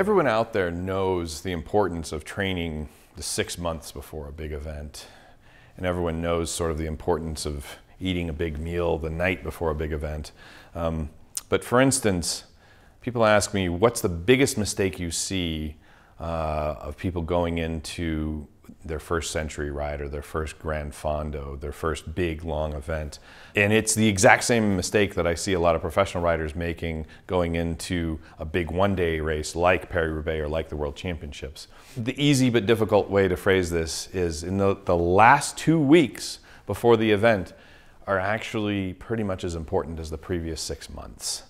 Everyone out there knows the importance of training the six months before a big event. And everyone knows sort of the importance of eating a big meal the night before a big event. Um, but for instance, people ask me, what's the biggest mistake you see uh, of people going into their first century ride or their first Gran Fondo, their first big long event. And it's the exact same mistake that I see a lot of professional riders making going into a big one day race like Paris-Roubaix or like the World Championships. The easy but difficult way to phrase this is in the, the last two weeks before the event are actually pretty much as important as the previous six months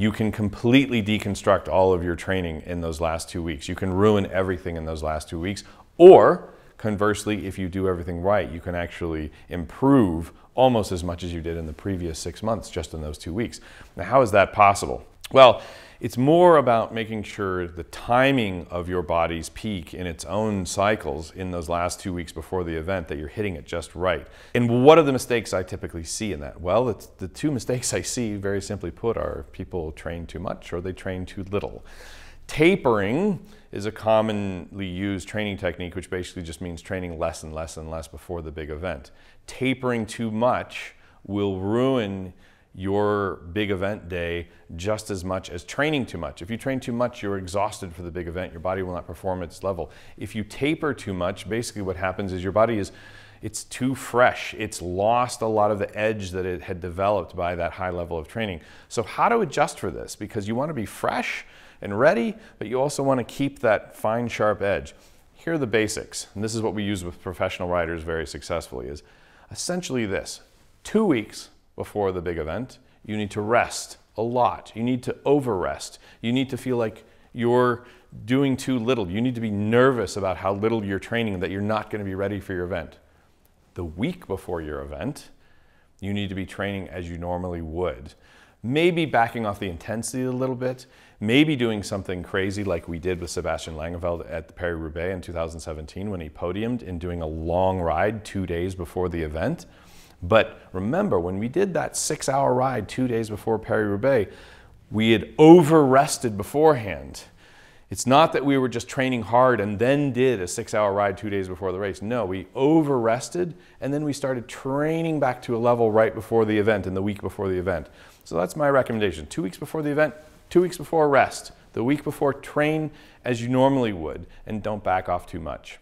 you can completely deconstruct all of your training in those last two weeks. You can ruin everything in those last two weeks, or Conversely, if you do everything right, you can actually improve almost as much as you did in the previous six months just in those two weeks. Now, how is that possible? Well, it's more about making sure the timing of your body's peak in its own cycles in those last two weeks before the event that you're hitting it just right. And what are the mistakes I typically see in that? Well, the two mistakes I see, very simply put, are people train too much or they train too little. Tapering is a commonly used training technique, which basically just means training less and less and less before the big event. Tapering too much will ruin your big event day just as much as training too much. If you train too much, you're exhausted for the big event. Your body will not perform its level. If you taper too much, basically what happens is your body is it's too fresh. It's lost a lot of the edge that it had developed by that high level of training. So how to adjust for this? Because you want to be fresh, and ready, but you also want to keep that fine, sharp edge. Here are the basics, and this is what we use with professional riders very successfully, is essentially this. Two weeks before the big event, you need to rest a lot. You need to over rest. You need to feel like you're doing too little. You need to be nervous about how little you're training, that you're not going to be ready for your event. The week before your event, you need to be training as you normally would maybe backing off the intensity a little bit, maybe doing something crazy like we did with Sebastian Langeveld at the Paris-Roubaix in 2017 when he podiumed in doing a long ride two days before the event. But remember, when we did that six hour ride two days before Paris-Roubaix, we had over rested beforehand. It's not that we were just training hard and then did a six hour ride two days before the race. No, we over rested and then we started training back to a level right before the event and the week before the event. So that's my recommendation. Two weeks before the event, two weeks before rest. The week before, train as you normally would and don't back off too much.